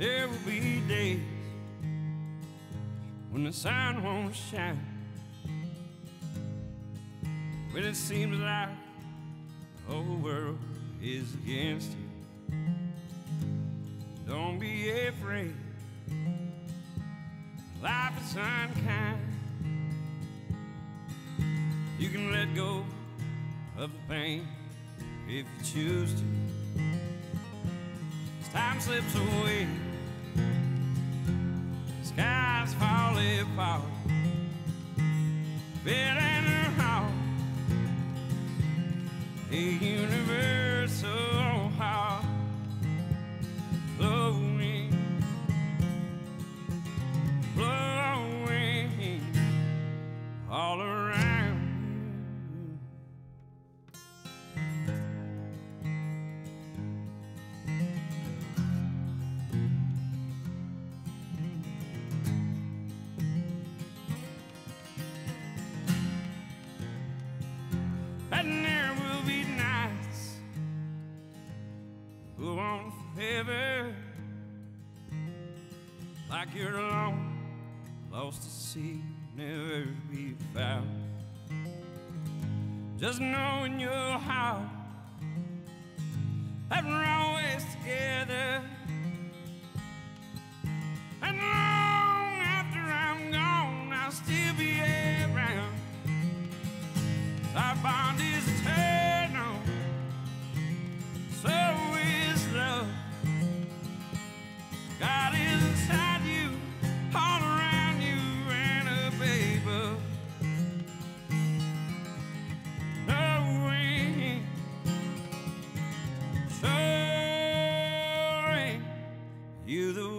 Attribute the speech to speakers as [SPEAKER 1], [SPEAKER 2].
[SPEAKER 1] There will be days when the sun won't shine. When it seems like the whole world is against you. Don't be afraid. Life is unkind. You can let go of the pain if you choose to. As time slips away, Feeling how a universal forever like you're alone, lost at sea, never be found. Just know in your heart that we're always together. You the